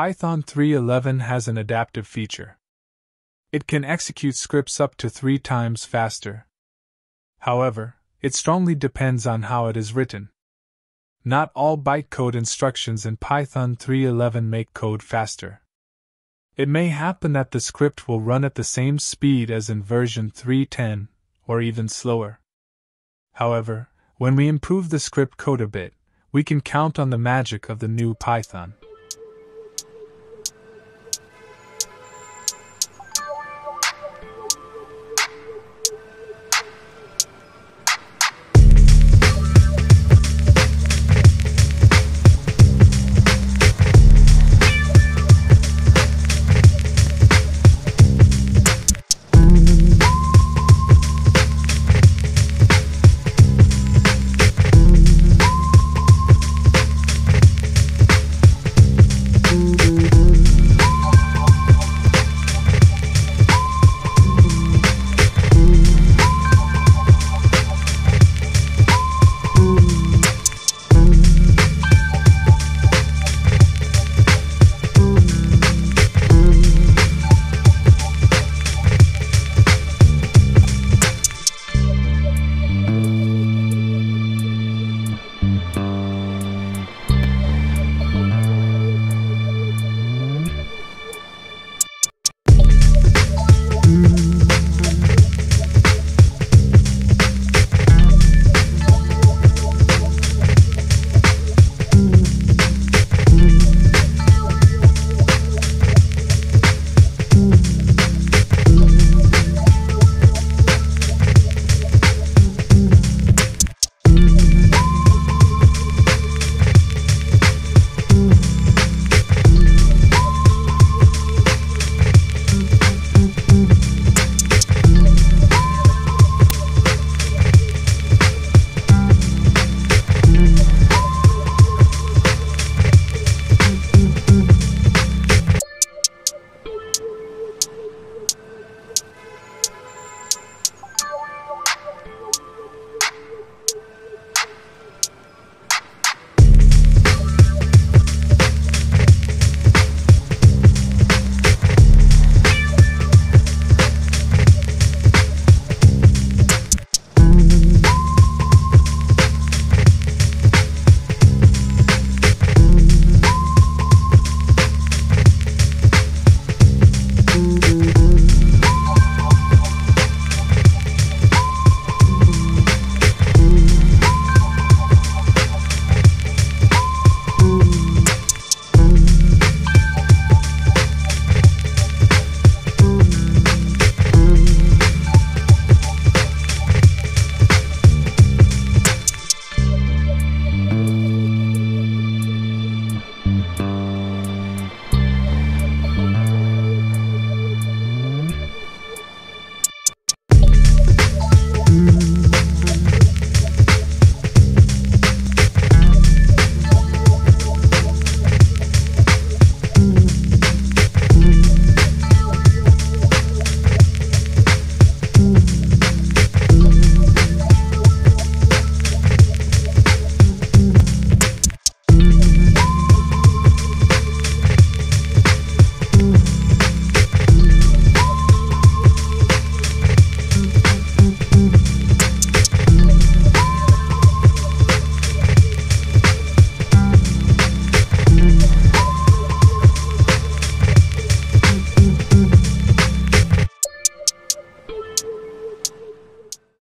Python 3.11 has an adaptive feature. It can execute scripts up to three times faster. However, it strongly depends on how it is written. Not all bytecode instructions in Python 3.11 make code faster. It may happen that the script will run at the same speed as in version 3.10, or even slower. However, when we improve the script code a bit, we can count on the magic of the new Python.